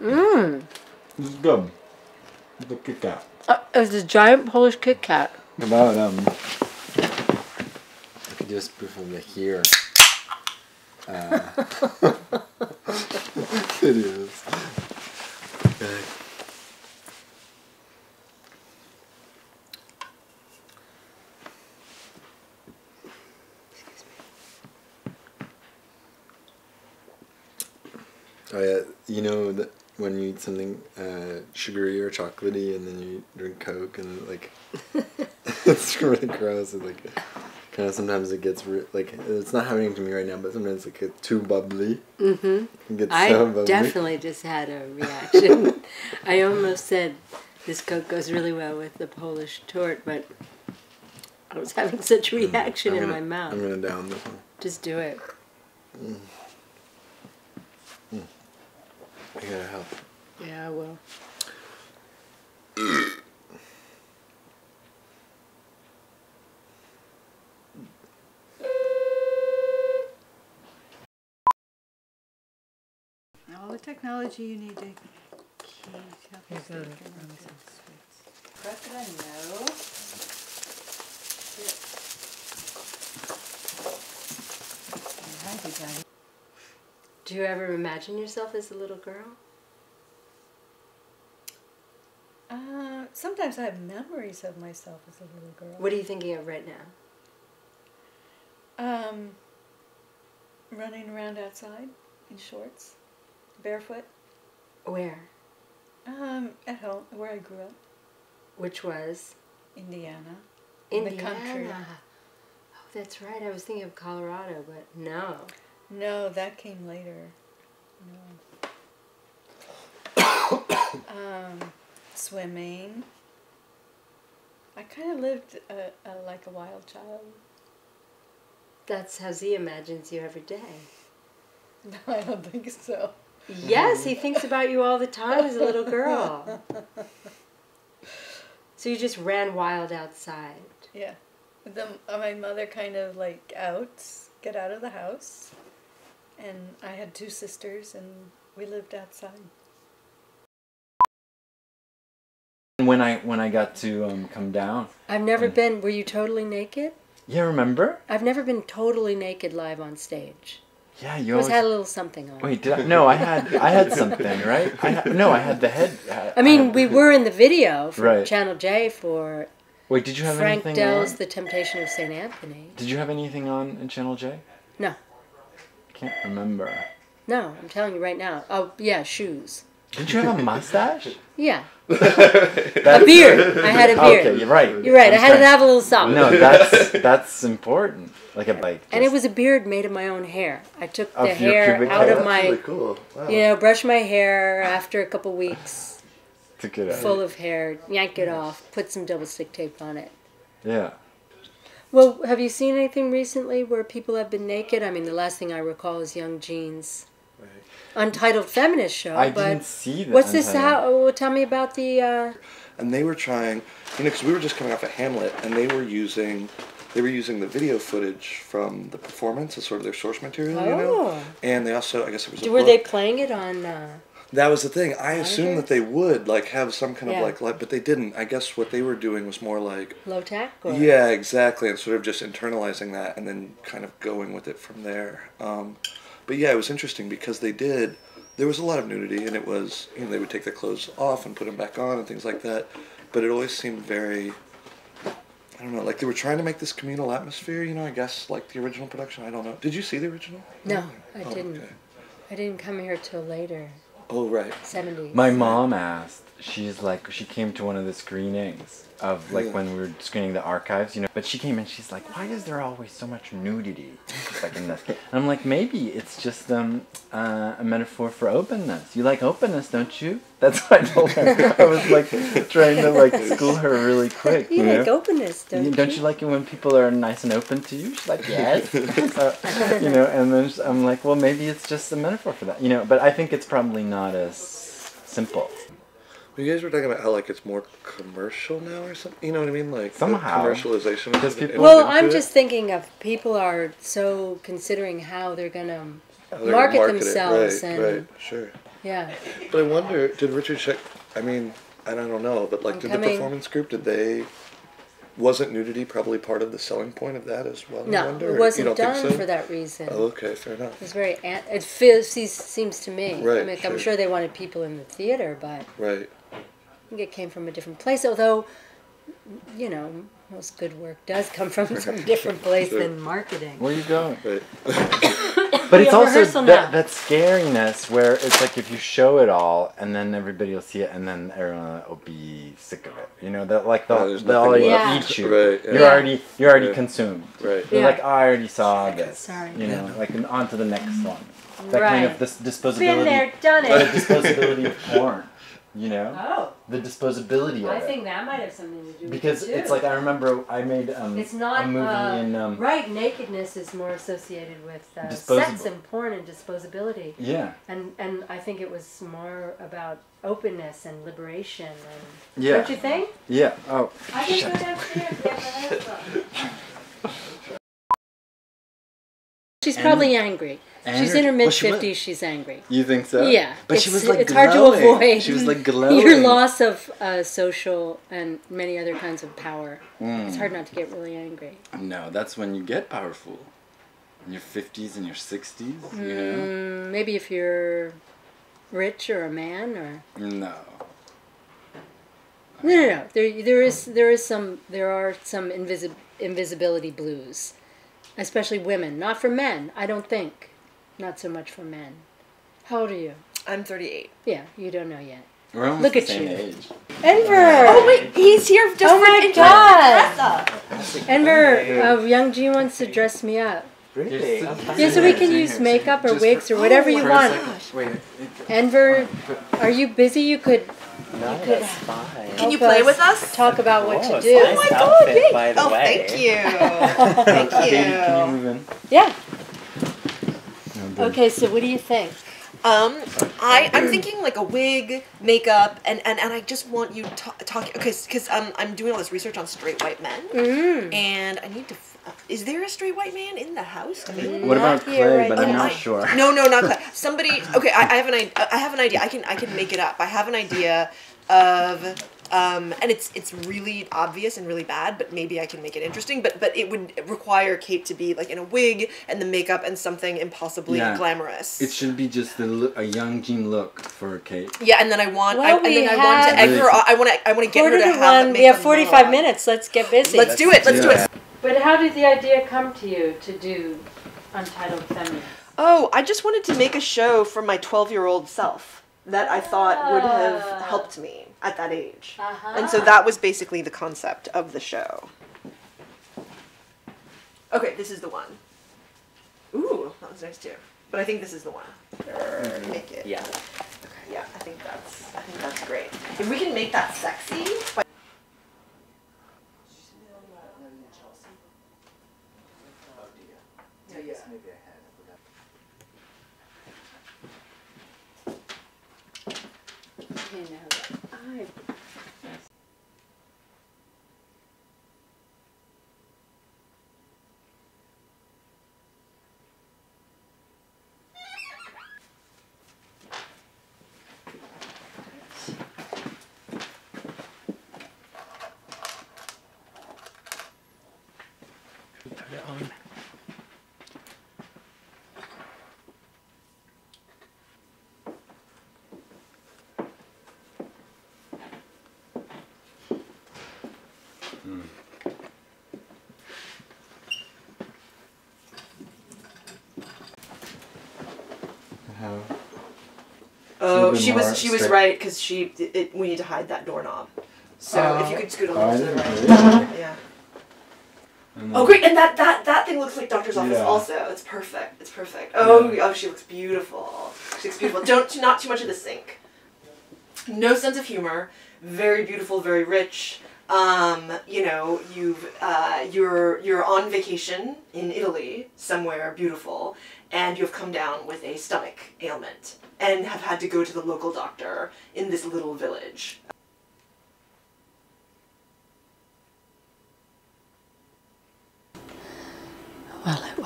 Mmm. This is good. The Kit Kat. Uh, it's a giant Polish Kit Kat. About um. I could do a spoof of the here. Uh, it is. Oh yeah, you know that when you eat something uh, sugary or chocolatey and then you drink Coke and like it's really gross. It's like kind of sometimes it gets re- like it's not happening to me right now, but sometimes it gets too bubbly. Mm-hmm. It gets I so bubbly. definitely just had a reaction. I almost said this Coke goes really well with the Polish tort, but I was having such a reaction Mm, I'm in gonna- my mouth. I'm gonna down this one. Just do it. I gotta help. Yeah, I will. All the technology you need to keep help you What did I know? Do you ever imagine yourself as a little girl? Uh, sometimes I have memories of myself as a little girl. What are you thinking of right now? Um, running around outside in shorts, barefoot. Where? Um, at home, where I grew up, Which was? Indiana. In the country. Oh, that's right. I was thinking of Colorado, but no. No, that came later. No. um, swimming. I kind of lived a, a, like a wild child. That's how Z imagines you every day. No, I don't think so. Yes, he thinks about you all the time as a little girl. So you just ran wild outside. Yeah. The, uh, my mother kind of like outs, get out of the house. And I had two sisters and we lived outside. When I when I got to um, come down, I've never been. Were you totally naked? yeah, remember? I've never been totally naked live on stage. Yeah, you always always. had a little something on. Wait, did I? No, I had I had something, right? I ha- no, I had the head. I mean, we were in the video for Right. Channel J for Wait, did you have Frank anything Dell's on? The Temptation of St. Anthony. Did you have anything on in Channel J? No. Can't remember. No, I'm telling you right now. Oh, yeah, shoes. Didn't you have a mustache? Yeah. A beard. I had a beard. Okay, you're right. You're right. I I'm had to have a little something. No, that's that's important. Like a like. And it was a beard made of my own hair. I took the your hair pubic out hair? of That's really my, cool. Wow. you know, brush my hair after a couple weeks, took it out. full of hair, yank it off, put some double stick tape on it. Yeah. Well, have you seen anything recently where people have been naked? I mean, the last thing I recall is Young Jean's. Right. Untitled feminist show, I but didn't see that. what's this? How? Well, tell me about the. Uh, and they were trying, you know, because we were just coming off of Hamlet, and they were using, they were using the video footage from the performance as sort of their source material, you know. Oh. And they also, I guess, it was. A were book. they playing it on? Uh, That was the thing. I assumed that they would like have some kind Yeah. of like, like, but they didn't. I guess what they were doing was more like, low tech? Or? yeah, exactly, and sort of just internalizing that and then kind of going with it from there. Um, but yeah, it was interesting because they did. There was a lot of nudity, and it was you know they would take their clothes off and put them back on and things like that. But it always seemed very. I don't know, like they were trying to make this communal atmosphere. You know, I guess like the original production. I don't know. Did you see the original? No, I Oh, didn't. okay. I didn't come here till later, Oh right. seventies. My mom asked. She's like, she came to one of the screenings of like Yeah. when we were screening the archives, you know. But she came and she's like, "Why is there always so much nudity?" Like in this. And I'm like, maybe it's just um uh, a metaphor for openness. You like openness, don't you? That's what I told her. I was like trying to like school her really quick. You You like know? openness, don't You- you? Don't you like it when people are nice and open to you? She's like, yes. So, you know, and then I'm like, well, maybe it's just a metaphor for that, you know. But I think it's probably not as simple. You guys were talking about how like it's more commercial now or something. You know what I mean? Like Somehow. commercialization. Because people- Well, I'm it. just thinking of people are so considering how they're gonna How they're gonna market, themselves Right, and right, sure. yeah. But I wonder, did Richard Schechner? I mean, I don't know, but like, I'm did coming. the performance group? Did they? Wasn't nudity probably part of the selling point of that as well? I No, wonder? it wasn't don't think done so? for that reason. Oh, okay, fair enough. It's very it feels seems, seems to me. I Right, mean, sure. I'm sure they wanted people in the theater, but Right. I think it came from a different place. Although, you know, most good work does come from some different place Sure. than marketing. Where you going? Right. But it's also that, that scariness where it's like if you show it all and then everybody will see it and then everyone will be sick of it. You know that like they'll, there's they'll already left. eat you. Right, yeah. You're Yeah. already you're already Yeah. consumed. Right. You're Yeah. like "Oh, I already saw this. Sorry. You know, like and on to the next one. That kind of Right. this Been disposability. there, done it. The disposability of porn. You know, Oh, the disposability of it. I think that might have something to do with it too. it's like I remember I made um, It's not a movie uh, in um, right. Nakedness is more associated with uh, sex and porn and disposability, yeah and and I think it was more about openness and liberation. And yeah don't you think? yeah oh I can go downstairs. Get my headphones. She's And- probably angry. She's in her mid she was. fifties. She's angry. You think so? Yeah, But she was like it's hard to glowing. avoid. She was like glowing. Your loss of uh, social and many other kinds of power. Mm. It's hard not to get really angry. No, that's when you get powerful. In your fifties and your sixties, you Mm, maybe if you're rich or a man or. No. no, no, no. There, there is, there is some, there are some invisi- invisibility blues, especially women. Not for men, I don't think. Not so much for men. How old are you? I'm 38. Yeah, you don't know yet. We're almost Look the at same you. age. Enver. Oh wait, he's here just Oh for my. God. Dress up. Enver, uh, Young Jean wants to dress me up. Really? Yeah, so we can use makeup or wigs or whatever you Oh, want. Wait. Enver, are you busy? You could No, could that's fine. Can you help play with us? Talk about what Oh, to do. nice my God, outfit, yay. by the Oh, way. thank you. thank baby you. can you move in Yeah. Okay, so what do you think? Um, I I'm thinking like a wig, makeup, and and, and I just want you to talk because because um I'm doing all this research on straight white men, Mm. and I need to. F- Is there a straight white man in the house? available? what about here Clay right but I'm now. not sure No, no, not that. Somebody. Okay, I, I have an idea. I have an idea. I can I can make it up. I have an idea of. Um, and it's it's really obvious and really bad, but maybe I can make it interesting. But but it would require Kate to be like in a wig and the makeup and something impossibly Yeah. glamorous. It should be just a, look, a young Jean look for Kate. Yeah, and then I want, Well, I, and we then I want to have- egg her. I want to, I want to get Quarter her to to have. one. make We have 45 monologue. minutes. Let's get busy. Let's do it. Let's do Yeah. it. But how did the idea come to you to do Untitled Feminist? Oh, I just wanted to make a show for my 12 year old self that I thought would have Ah. helped me at that age. Uh-huh. And so that was basically the concept of the show. Okay, this is the one. Ooh, that was nice too. But I think this is the one. Make it. Yeah. Okay, yeah, I think that's I think that's great. If we can make that sexy. How? Hmm. Oh, she was more she was right because she it, we need to hide that doorknob. So if you could scoot a Oh, little to the right. Yeah. Oh great, and that that that thing looks like doctor's office Yeah. also. It's perfect. It's perfect. Oh, Yeah. oh, she looks beautiful. She looks beautiful. Don't not too much of the sink. No sense of humor. Very beautiful. Very rich. um, you know, you've uh, you're you're on vacation in Italy somewhere beautiful, and you've come down with a stomach ailment and have had to go to the local doctor in this little village.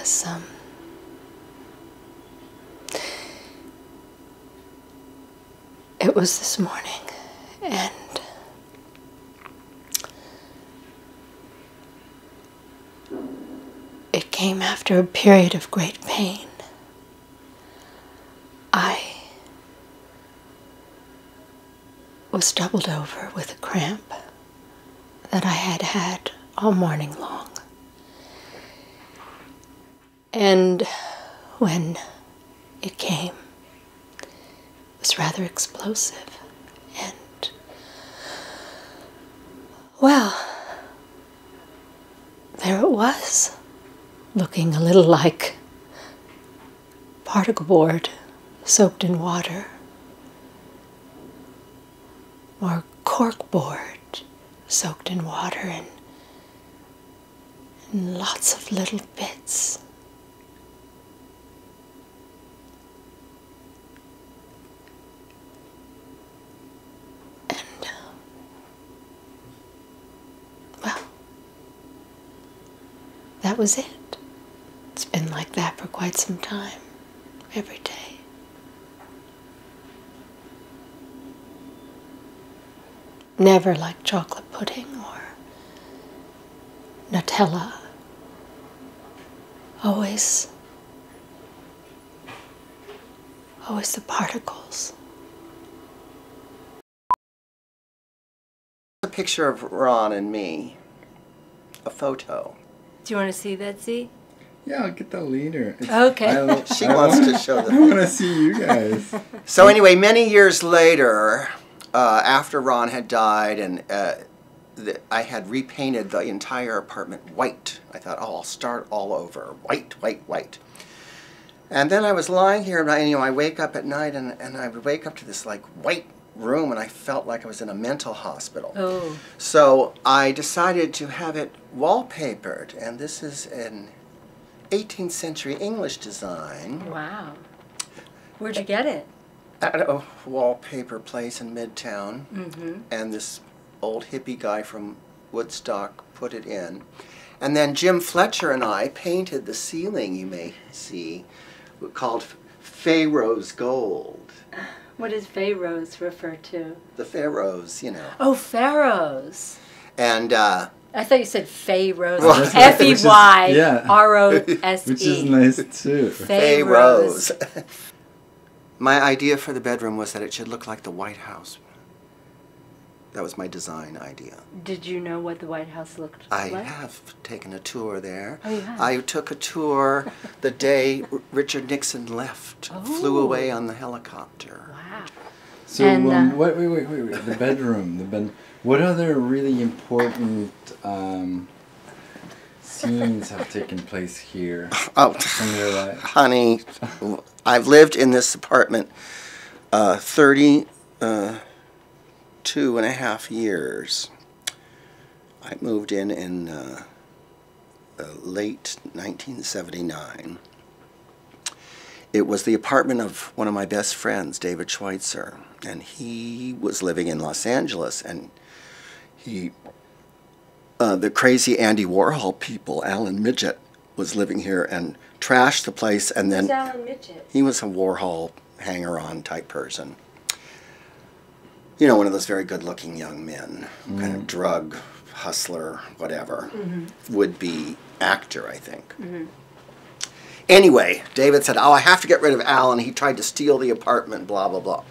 Um It was this morning and it came after a period of great pain. I was doubled over with a cramp that I had had all morning long. And when it came, it was rather explosive. And, well, there it was, looking a little like particle board soaked in water, or cork board soaked in water, and, and lots of little bits. Was it. It's been like that for quite some time, every day. Never like chocolate pudding or Nutella. Always, always the particles. A picture of Ron and me, a photo. Do you want to see that, Z? Yeah, I'll get the leader. It's- Okay. I lo- She I wants wanna- to show I want to see you guys. So anyway, many years later, uh, after Ron had died, and uh, the, I had repainted the entire apartment white. I thought, oh, I'll start all over, white, white, white. And then I was lying here, and I, you know, I wake up at night, and, and I would wake up to this like white room, and I felt like I was in a mental hospital. Oh. So I decided to have it wallpapered, and this is an 18th century English design Wow. Where'd you get it? at a wallpaper place in Midtown, Mm-hmm. and this old hippie guy from Woodstock put it in. And then Jim Fletcher and I painted the ceiling you may see, called Pharaoh's Gold. What does Pharaohs refer to? The Pharaohs, you know. Oh, pharaohs. And uh, I thought you said Pharaohs. Well, F E Y yeah. R O S Which is E. nice too. Pharaohs. my idea for the bedroom was that it should look like the White House. That was my design idea. Did you know what the White House looked I like? I have taken a tour there. Oh, you have? I took a tour the day Richard Nixon left, oh. flew away on the helicopter. Wow. So And, um, uh, wait, wait, wait, wait, wait. The bedroom. The bed. What other really important um, scenes have taken place here Oh, in your life? honey, I've lived in this apartment uh, 32 and a half years. I moved in in uh, uh, late 1979. It was the apartment of one of my best friends, David Schweitzer, and he was living in Los Angeles, and he, uh, the crazy Andy Warhol people, Allen Midgette, was living here and trashed the place, and then he was a Warhol hanger-on type person. You know, one of those very good-looking young men, mm-hmm. kind of drug hustler, whatever, mm-hmm. would be actor, I think. Mm-hmm. Anyway, David said, "Oh, I have to get rid of Allen. He tried to steal the apartment. Blah blah blah."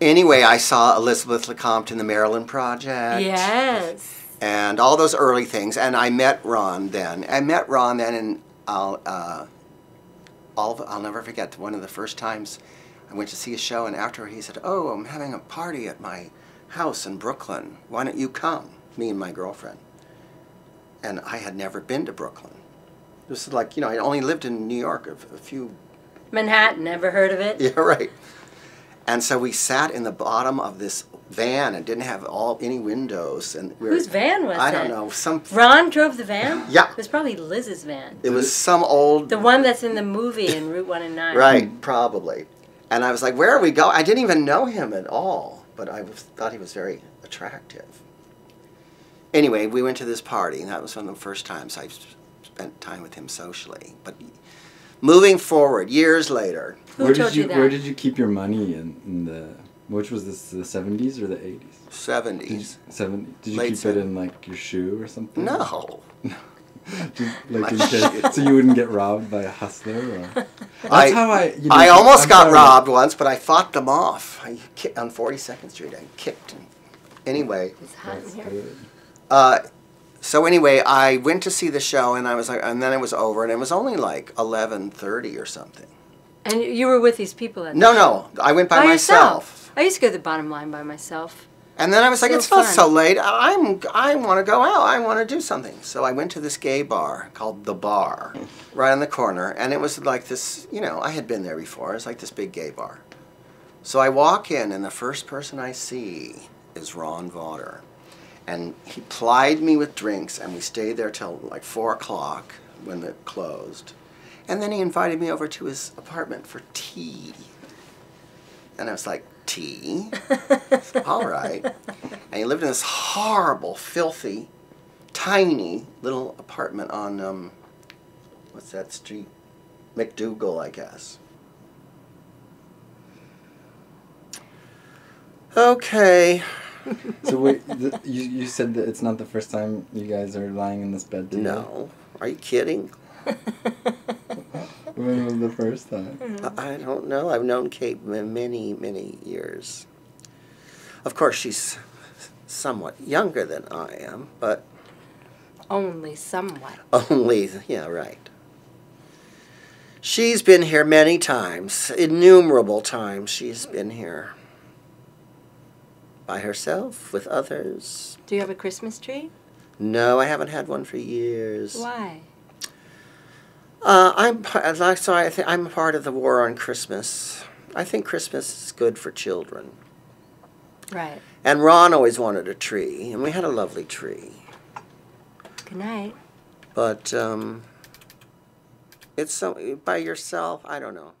Anyway, I saw Elizabeth LeCompte in the Maryland Project Yes. and all those early things. And I met Ron then. I met Ron then, and I'll, uh, all, I'll never forget one of the first times I went to see a show, and after he said, "Oh, I'm having a party at my house in Brooklyn. Why don't you come?" Me and my girlfriend. And I had never been to Brooklyn. This is like you know I only lived in New York a, a few Manhattan. never heard of it? yeah, right. And so we sat in the bottom of this van and didn't have all any windows. And we were, Whose van was I it? I don't know. Some Ron drove the van? Yeah. It was probably Liz's van. it was some old The one that's in the movie in Route 1 and 9. Right, probably. And I was like, where are we going? I didn't even know him at all, but I was, thought he was very attractive. Anyway, we went to this party, and that was one of the first times I spent time with him socially. But moving forward, years later, Who where told did you, you that? Where did you keep your money in, in the? Which was this? The seventies or the eighties? 70s. Seventy. Did you Late keep it in like your shoe or something? No. Did- like in case, so you wouldn't get robbed by a hustler. Or? That's I, how I. You know, I almost I'm got sorry. robbed once, but I fought them off. I ki- on 42nd Street, I kicked. Anyway, It's hot in here. Uh, so anyway, I went to see the show, and I was like, and then it was over, and it was only like eleven thirty or something. And you were with these people at the No, show. no, I went by, By myself. yourself. I used to go to the bottom line by myself. And then I was like, So it's not so late. I'm I want to go out. I want to do something. So I went to this gay bar called the Bar, right on the corner, and it was like this. You know, I had been there before. It's like this big gay bar. So I walk in, and the first person I see is Ron Vawter, and he plied me with drinks, and we stayed there till like four o'clock when it closed, and then he invited me over to his apartment for tea. And I was like, tea? All right. And he lived in this horrible, filthy, tiny little apartment on, um, what's that street? MacDougal, I guess. Okay. So wait, th- you you said that it's not the first time you guys are lying in this bed together. No. Are you kidding? When was the first time? I I don't know. I've known Kate many, many years. Of course, she's somewhat younger than I am, but Only somewhat. Only, yeah, right. She's been here many times, innumerable times she's been here. By herself, with others. Do you have a Christmas tree? No, I haven't had one for years. Why? Uh, I'm pa- like so. I think I'm part of the war on Christmas. I think Christmas is good for children. Right. And Ron always wanted a tree, and we had a lovely tree. Good night. But um, it's so by yourself. I don't know.